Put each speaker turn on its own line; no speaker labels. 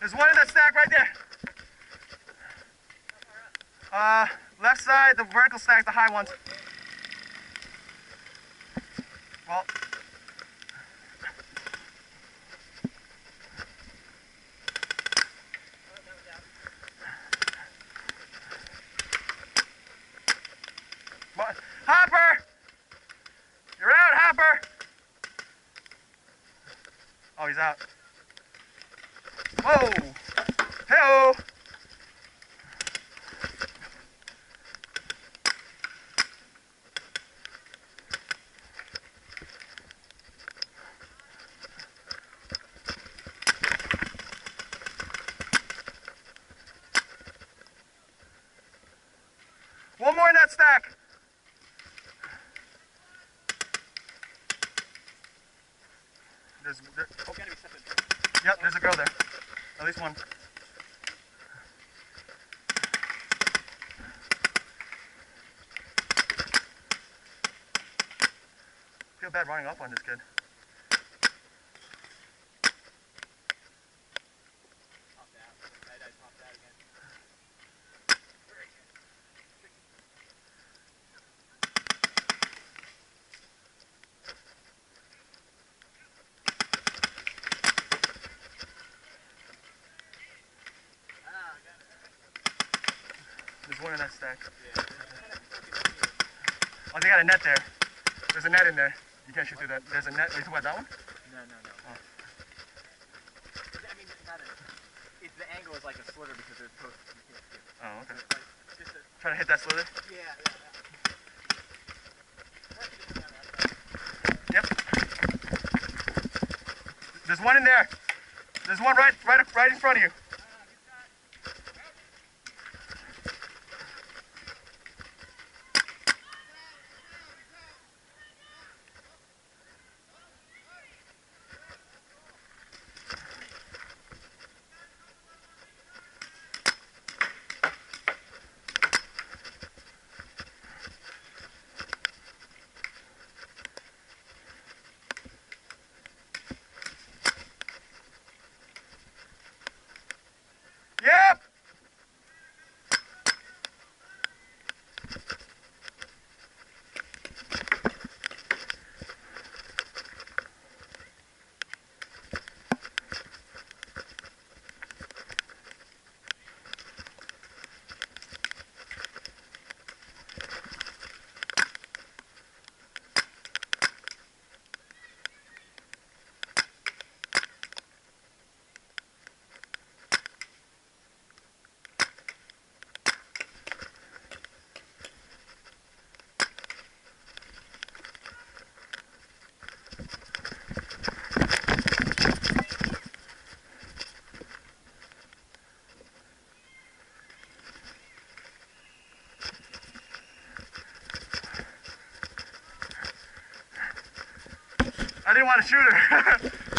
There's one in that stack right there. Uh, left side, the vertical stack, the high ones. Well, What? Hopper! You're out, Hopper! Oh, he's out. Whoa! Hey-oh! One more in that stack. There's, there, oh, yep, there's a girl there. At least one. Feel bad running up on this kid. There's one in that stack. Oh, they got a net there. There's a net in there. You can't shoot through that. There's a net. Are you talking about that one?
No, no, no. Oh. I mean, not a, the angle is like a slitter because there's posts you can't see.
Oh, okay.
It's like a,
Try to hit that slither.
yeah, yeah,
Yep. There's one in there. There's one right, right, right in front of you. Yep. I didn't want to shoot her.